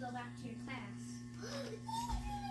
go back to your class.